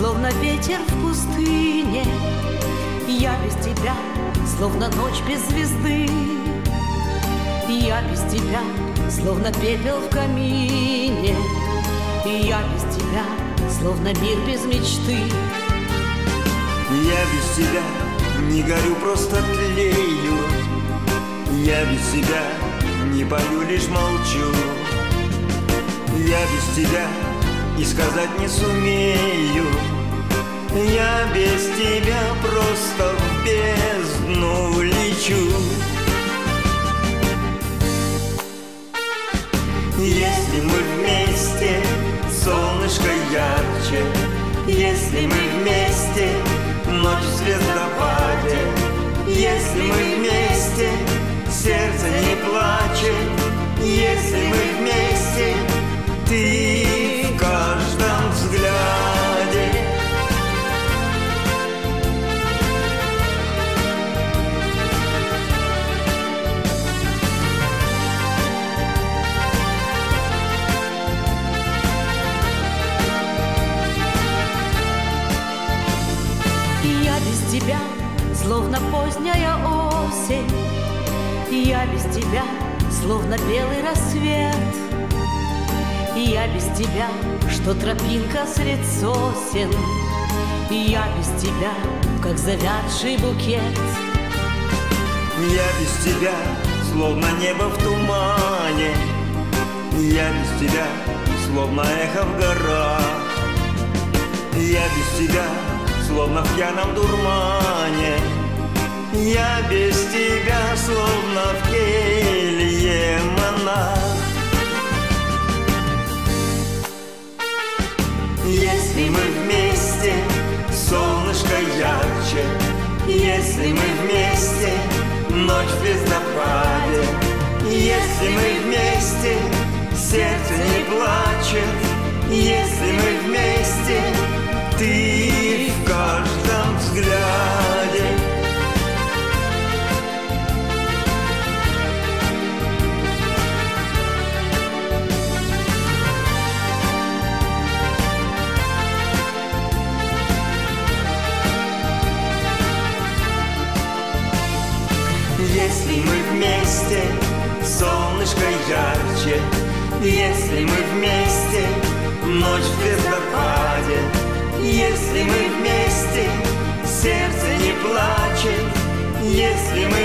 словно ветер в пустыне. Я без тебя, словно ночь без звезды. Я без тебя, словно пепел в камине. Я без тебя, словно мир без мечты. Я без тебя не горю, просто тлею. Я без тебя не пою, лишь молчу. Я без тебя и сказать не сумею. Я без тебя просто в бездну лечу. Если мы вместе, солнышко ярче Если мы вместе, ночь в звездопаде Если мы вместе, тебя, словно поздняя осень. Я без тебя, словно белый рассвет. Я без тебя, что тропинка средь сосен Я без тебя, как завядший букет. Я без тебя, словно небо в тумане. Я без тебя, словно эхо в горах. Я без тебя, словно в пьяном дурмане. Я без тебя, словно в келье монах. Если мы вместе, солнышко ярче. Если мы вместе, ночь в звездопаде. Если мы вместе, сердце не плачет. Если мы вместе, ты Если мы вместе, солнышко ярче. Если мы вместе, ночь в звездопаде Если мы вместе, сердце не плачет. Если мы